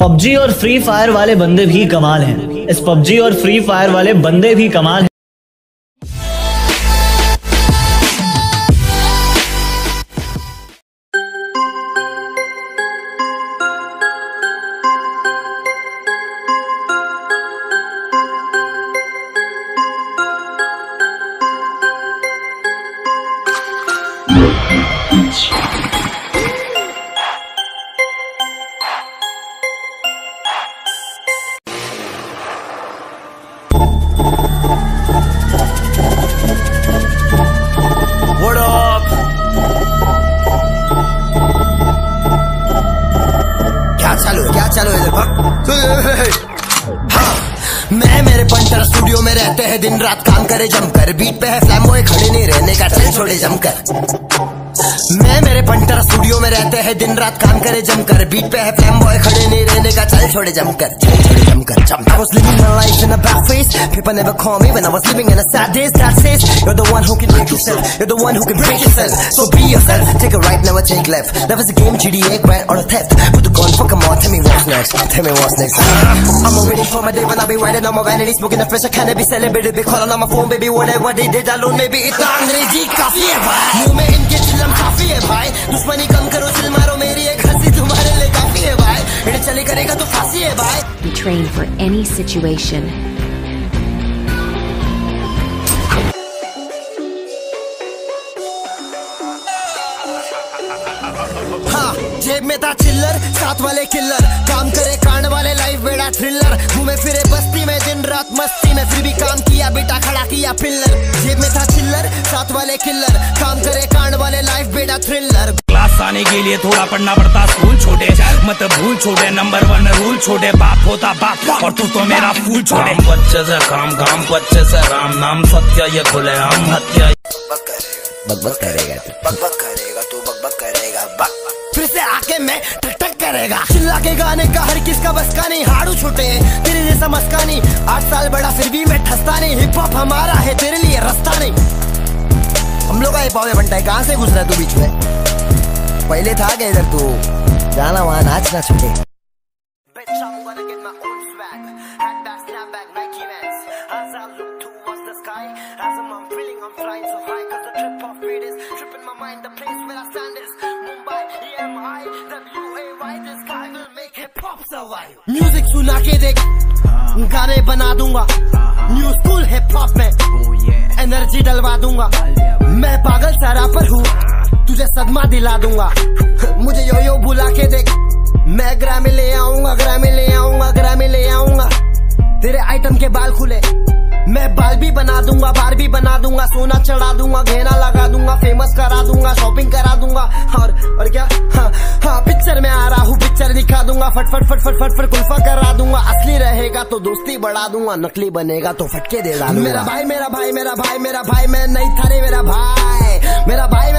PUBG और free fire वाले बंदे भी कमाल हैं। इस पबजी और फ्री फायर वाले बंदे भी कमाल हैं। What मैं मेरे पंचर स्टूडियो में रहते हैं, दिन रात काम करे जमकर बीट पे है फ्लैम खड़े नहीं रहने का चल छोड़े जमकर मैं मेरे पंटर स्टूडियो में रहते हैं दिन रात काम करे जमकर बीट पे है फ्लैम बॉय खड़े नहीं रहने का चल छोड़े जमकर चल छोड़े जमकर जम I was living my life in a bad face People never call me when I was living in a sad days That says you're the one who can make yourself You're the one who can break yourself So be yourself Take a right, never take left Never a game, GTA, grind or a theft Put the gun, fuck 'em all Tell me what's next Tell me what's next I'm already for my day when I be riding on my vanity Smoking the fresh, I can't be celebrated Be calling on my phone, baby Whatever they did, alone maybe इतना अंग्रेजी काफी है भाई मुंह में इनके चिल्लम काफ़ी है भाई। दुश्मनी कम करो चिल मारो, मेरी एक हँसी तुम्हारे लिए काफ़ी है भाई। इन्हें चले करेगा तो फांसी है भाई। Be trained for any situation. हाँ जेब में था चिल्लर साथ वाले किल्लर काम करे कांड वाले लाइफ बेड़ा थ्रिलर घूमे फिरे बस्ती में दिन रात मस्ती में फिर भी काम किया बेटा खड़ा किया पिल्लर जेब में था चिल्लर साथ वाले किल्लर काम करे कांड वाले लाइफ बेड़ा थ्रिलर क्लास आने के लिए थोड़ा पढ़ना पड़ता स्कूल छोटे मत भूल छोटे नंबर वन रूल छोटे बाप होता बाप और तू तो मेरा फूल छोटे बच्चे से काम काम बच्चे से राम। नाम सत्य ये खुले हम हत्या। बक बक करेगा तू। बक बक करेगा तू बक बक करेगा। बक फिर से आके मैं टक टक करेगा। चिल्ला के गाने का हर किसका बस का नहीं हाड़ू छूटे। तेरे जैसा मस्का नहीं आठ साल बड़ा फिर भी मैं ठसता नहीं हिप हॉप हमारा है, तेरे लिए रास्ता नहीं। हम लोग का हिप हॉप बनता है, कहाँ से गुजरा तू बीच में? पहले था गया इधर तू? जाना वहाँ, नाच ना छूटे। The place where I stand is Mumbai, EMI, W-A-Y. This guy will make hip hop survive. Music सुना के देख, गाने बना दूँगा. New school hip hop में, एनर्जी डलवा दूँगा. मैं पागल सारा पर हूँ, तुझे सदमा दिला दूँगा. मुझे यो यो बुला के देख. मैं ग्रामी ले आऊँगा ग्रामी ले आऊँगा ग्रामी ले आऊँगा तेरे आइटम के बाल खुले मैं बाल भी बना दूँगा बार भी बना दूँगा, सोना चढ़ा दूँगा घेना लगा दूँगा फ़ेमस करा दूँगा शॉपिंग करा दूँगा। और और क्या? हाँ हाँ पिक्चर में आ रहा हूँ पिक्चर दिखा दूँगा फटफट फटफट फटफट फट फट फट, कुल्फा करा दूँगा। असली रहेगा तो दोस्ती बढ़ा दूँगा, नकली बनेगा तो फटके दे भाई मेरा भाई मेरा भाई मेरा भाई मेरा भाई, मैं नहीं था रे, मेरा भाई। मेरा भाई